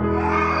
Yeah.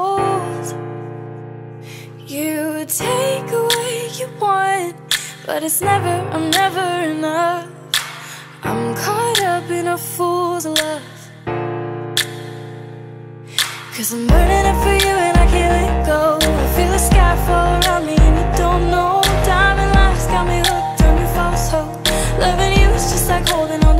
Cold. You take away you want, but it's never, I'm never enough. I'm caught up in a fool's love. Cause I'm burning up for you and I can't let go. I feel the sky fall around me and you don't know. Diamond lights got me hooked on your false hope. Loving you is just like holding on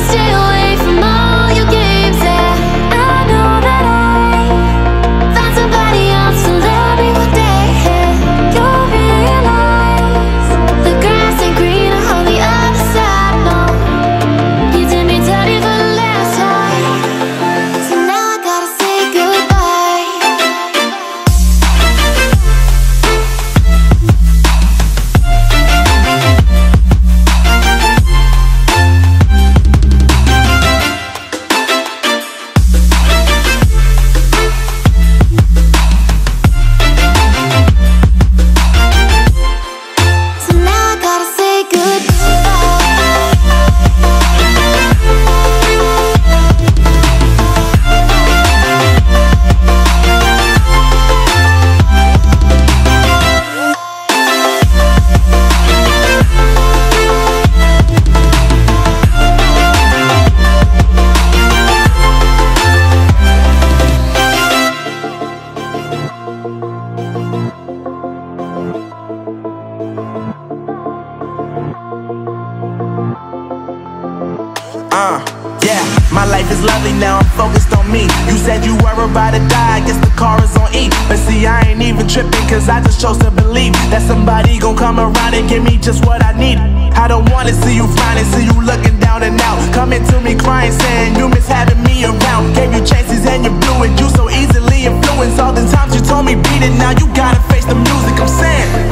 stay away coming to me crying, saying you miss having me around. Gave you chances and you blew it. You so easily influenced. All the times you told me beat it, now you gotta face the music. I'm saying.